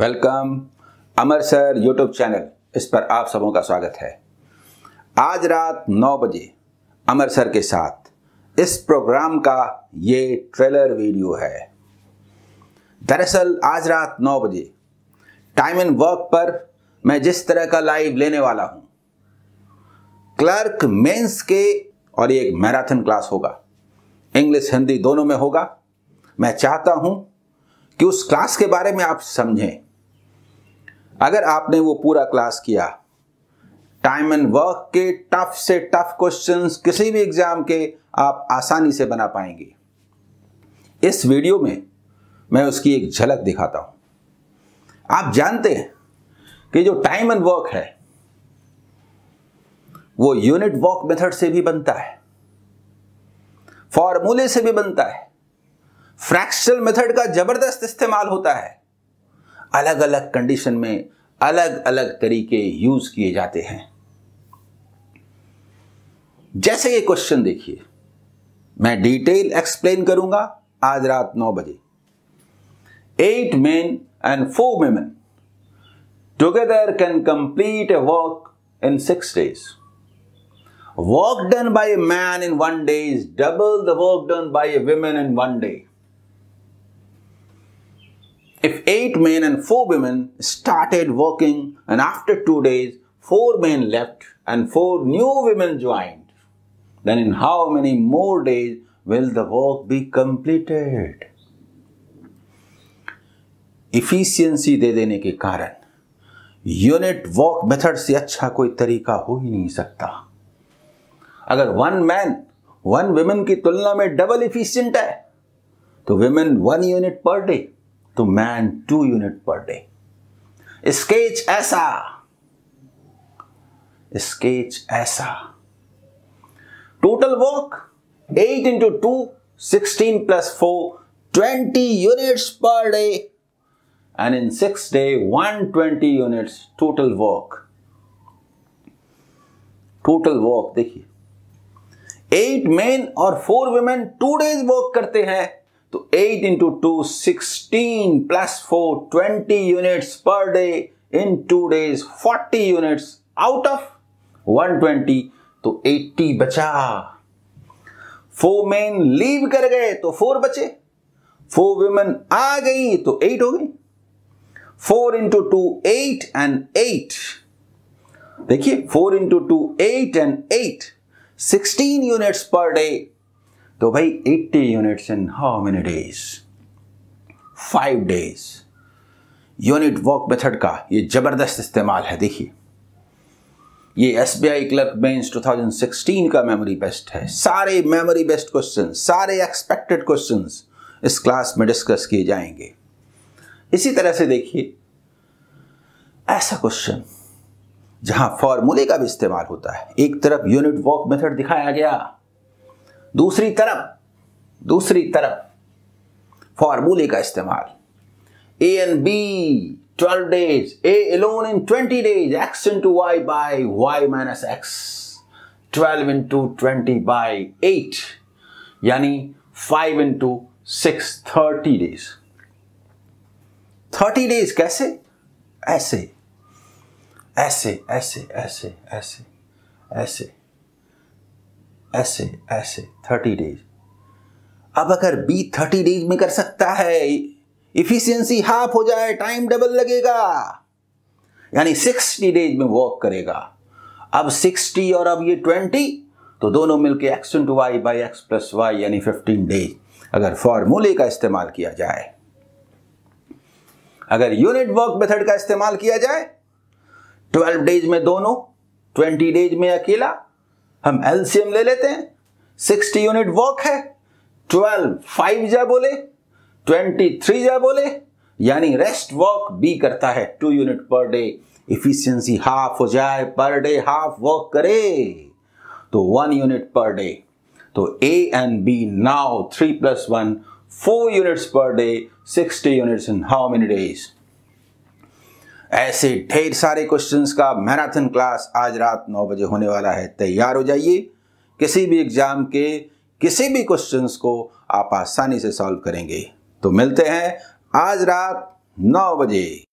Welcome Amar sir YouTube channel. इस पर आप सबों का स्वागत है। आज रात 9 बजे अमर सर के साथ इस प्रोग्राम का ये ट्रेलर वीडियो है। दरअसल आज रात 9 बजे टाइम एंड वर्क पर मैं जिस तरह का लाइव लेने वाला हूँ, क्लर्क मेंस के और एक मैराथन क्लास होगा। इंग्लिश, हिंदी दोनों में होगा। मैं चाहता हूँ कि उस क्लास के बारे में आप समझें। अगर आपने वो पूरा क्लास किया टाइम एंड वर्क के टफ से टफ क्वेश्चंस किसी भी एग्ज़ाम के आप आसानी से बना पाएँगे। इस वीडियो में मैं उसकी एक झलक दिखाता हूँ। आप जानते हैं कि जो टाइम एंड वर्क है, वो यूनिट वर्क मेथड से भी बनता है फॉर्मूले से भी बनता है फ्रैक्शनल मेथड का ज़बरदस्त इस्तेमाल होता है अलग अलग कंडीशन में अलग अलग तरीके यूज़ किए जाते हैं। जैसे ये क्वेश्चन देखिए। मैं डिटेल एक्सप्लेन करूँगा आज रात नौ बजे। Eight men and four women together can complete a work in six days work done by a man in one day is double the work done by a women in one day If eight men and four women started working and after two days, four men left and four new women joined, then in how many more days will the work be completed? Efficiency दे देने के कारण unit work method से अच्छा कोई तरीका हो ही नहीं सकता अगर वन मैन वन वुमेन की तुलना में डबल इफिशियंट है तो women one unit per day तो man two unit per day sketch ऐसा स्केच ऐसा total work eight into two sixteen plus four twenty units per day and in six day one twenty units total work total work देखिए. Eight men और four women two days work करते हैं. तो 8 into two sixteen plus four twenty units per day in two days forty units out of 120 तो 80 बचा। Four main leave कर गए तो फोर बचे। फोर वुमेन आ गई तो एट हो गई। Four into two eight and eight देखिए four into two eight and eight sixteen units per day तो भाई 80 units in how many days five days unit work method का ये ज़बरदस्त इस्तेमाल है, देखिए। ये S B I clerk bench 2016 का मेमोरी बेस्ट है। सारे मेमोरी बेस्ट क्वेश्चन सारे एक्सपेक्टेड क्वेश्चन इस क्लास में डिस्कस किए जाएँगे। इसी तरह से देखिए, ऐसा क्वेश्चन जहाँ फॉर्मूले का भी इस्तेमाल होता है। एक तरफ़ यूनिट वर्क मेथड दिखाया गया दूसरी तरफ़ दूसरी तरफ़ फॉर्मूले का इस्तेमाल। A and B twelve days A alone in twenty days X into Y by Y minus X twelve into twenty by eight यानी five into six thirty days thirty days कैसे? ऐसे ऐसे ऐसे ऐसे ऐसे ऐसे। ऐसे ऐसे थर्टी डेज़ अब अगर बी थर्टी डेज़ में कर सकता है इफिशियंसी हाफ़ हो जाए टाइम डबल लगेगा। यानी सिक्सटी डेज़ में वॉक करेगा। अब सिक्सटी और अब ये ट्वेंटी तो दोनों मिलके X into Y by X plus Y यानी फिफ्टीन डेज़ अगर फॉर्मूले का इस्तेमाल किया जाए। अगर यूनिट वर्क मेथड का इस्तेमाल किया जाए ट्वेल्व डेज़ में दोनों ट्वेंटी डेज़ में अकेला हम एलसीएम ले लेते हैं। सिक्सटी यूनिट वर्क है। ट्वेल्व, फाइव जा बोले। ट्वेंटी थ्री जा बोले। यानी रेस्ट वर्क बी करता है। Two unit per day. Efficiency half हो जाए। पर डे हाफ़ वर्क करे। तो वन यूनिट पर डे। तो A and B now three plus one four units per day sixty units in how many days ऐसे ढेर सारे questions का marathon class आज रात नौ बजे होने वाला है। तैयार हो जाइए। किसी भी एग्ज़ाम के किसी भी क्वेश्चंस को आप आसानी से सॉल्व करेंगे। तो मिलते हैं आज रात नौ बजे।